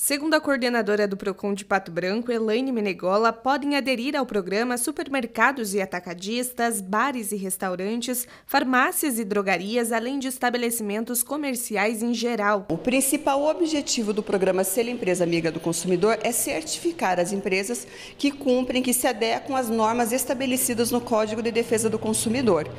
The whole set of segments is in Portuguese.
Segundo a coordenadora do Procon de Pato Branco, Elaine Menegola, podem aderir ao programa supermercados e atacadistas, bares e restaurantes, farmácias e drogarias, além de estabelecimentos comerciais em geral. O principal objetivo do programa Selo Empresa Amiga do Consumidor é certificar as empresas que cumprem, que se adequam às normas estabelecidas no Código de Defesa do Consumidor.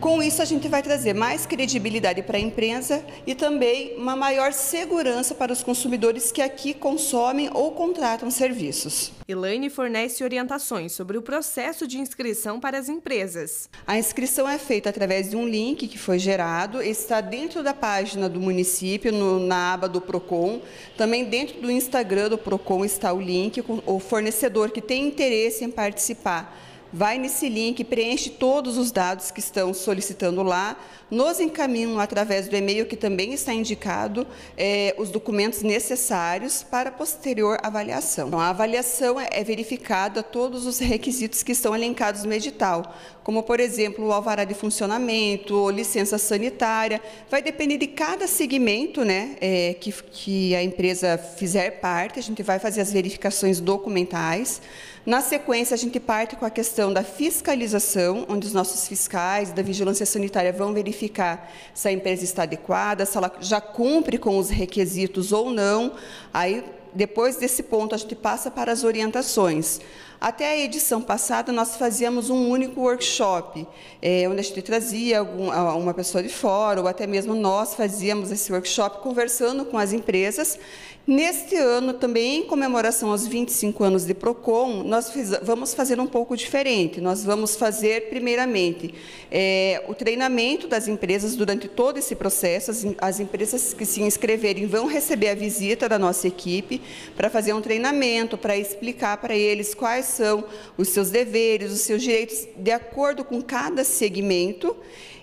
Com isso, a gente vai trazer mais credibilidade para a empresa e também uma maior segurança para os consumidores que aqui consomem ou contratam serviços. Elaine fornece orientações sobre o processo de inscrição para as empresas. A inscrição é feita através de um link que foi gerado, está dentro da página do município, no, na aba do PROCON. Também dentro do Instagram do PROCON está o link, o fornecedor que tem interesse em participar vai nesse link, preenche todos os dados que estão solicitando lá, nos encaminham através do e-mail que também está indicado é, os documentos necessários para posterior avaliação. Então, a avaliação é, é verificada todos os requisitos que estão elencados no edital, como por exemplo o alvará de funcionamento, licença sanitária, vai depender de cada segmento né, é, que, que a empresa fizer parte, a gente vai fazer as verificações documentais. Na sequência, a gente parte com a questão da fiscalização, onde os nossos fiscais da vigilância sanitária vão verificar se a empresa está adequada, se ela já cumpre com os requisitos ou não. Aí, depois desse ponto, a gente passa para as orientações. Até a edição passada, nós fazíamos um único workshop, é, onde a gente trazia algum, uma pessoa de fora, ou até mesmo nós fazíamos esse workshop conversando com as empresas. Neste ano, também em comemoração aos 25 anos de PROCON, nós fiz, vamos fazer um pouco diferente. Nós vamos fazer, primeiramente, é, o treinamento das empresas durante todo esse processo. As, as empresas que se inscreverem vão receber a visita da nossa equipe para fazer um treinamento, para explicar para eles quais são os seus deveres, os seus direitos, de acordo com cada segmento.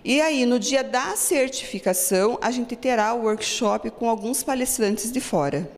E aí, no dia da certificação, a gente terá o workshop com alguns palestrantes de fora.